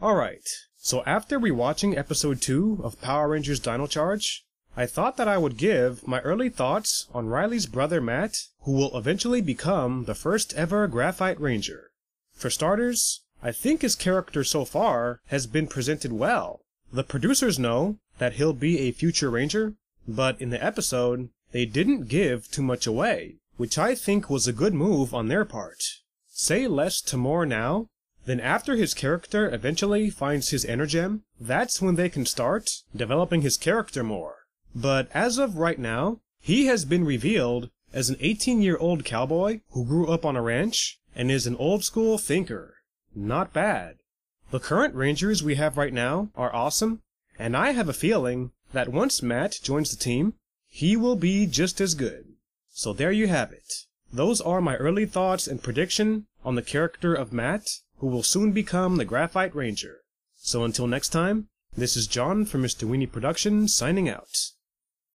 Alright, so after rewatching episode 2 of Power Rangers Dino Charge, I thought that I would give my early thoughts on Riley's brother Matt, who will eventually become the first ever Graphite Ranger. For starters, I think his character so far has been presented well. The producers know that he'll be a future Ranger, but in the episode, they didn't give too much away, which I think was a good move on their part. Say less to more now, then after his character eventually finds his Energem, that's when they can start developing his character more. But as of right now, he has been revealed as an 18 year old cowboy who grew up on a ranch and is an old school thinker. Not bad. The current Rangers we have right now are awesome, and I have a feeling that once Matt joins the team, he will be just as good. So there you have it. Those are my early thoughts and prediction on the character of Matt, who will soon become the Graphite Ranger. So until next time, this is John from Mr. Weenie Productions signing out.